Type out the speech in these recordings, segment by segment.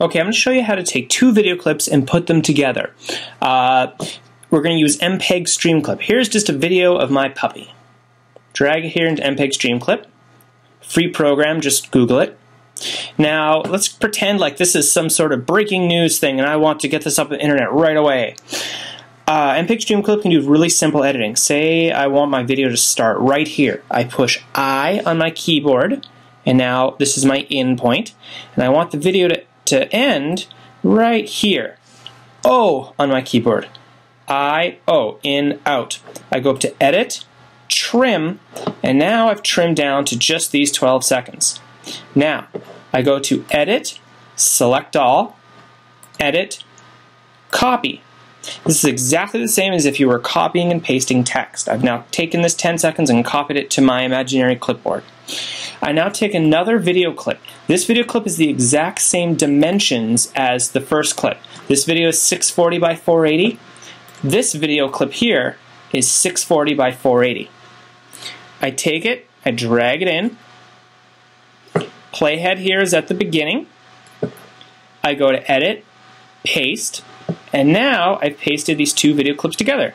Okay, I'm going to show you how to take two video clips and put them together. Uh, we're going to use MPEG Streamclip. Here's just a video of my puppy. Drag it here into MPEG Streamclip. Free program, just Google it. Now, let's pretend like this is some sort of breaking news thing and I want to get this up on the internet right away. Uh, MPEG Streamclip can do really simple editing. Say I want my video to start right here. I push I on my keyboard, and now this is my in point, and I want the video to to end right here. O on my keyboard. I, O, in, out. I go up to Edit, Trim, and now I've trimmed down to just these 12 seconds. Now, I go to Edit, Select All, Edit, Copy. This is exactly the same as if you were copying and pasting text. I've now taken this 10 seconds and copied it to my imaginary clipboard. I now take another video clip. This video clip is the exact same dimensions as the first clip. This video is 640 by 480. This video clip here is 640 by 480. I take it, I drag it in. Playhead here is at the beginning. I go to Edit, Paste, and now I've pasted these two video clips together.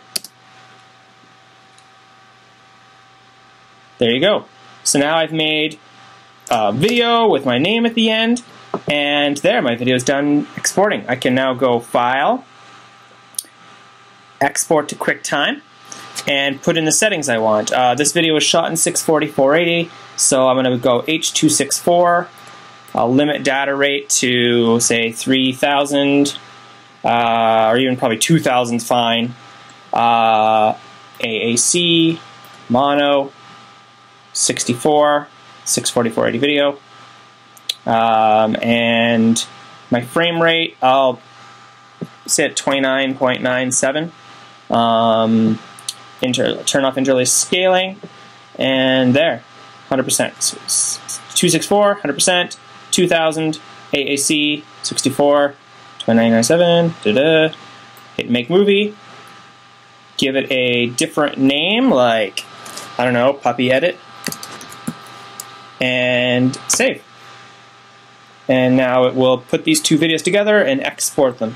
There you go. So now I've made a video with my name at the end, and there, my video is done exporting. I can now go File, Export to QuickTime, and put in the settings I want. Uh, this video was shot in 640 480, so I'm going to go H264. I'll limit data rate to, say, 3000, uh, or even probably 2000 fine. Uh, AAC, mono, 64, 64480 video. Um, and my frame rate, I'll set 29.97. Um, inter turn off interlace scaling, and there, 100%. So 264, 100%, 2000, AAC, 64, 2997, da da. Hit make movie. Give it a different name, like, I don't know, puppy edit and save. And now it will put these two videos together and export them.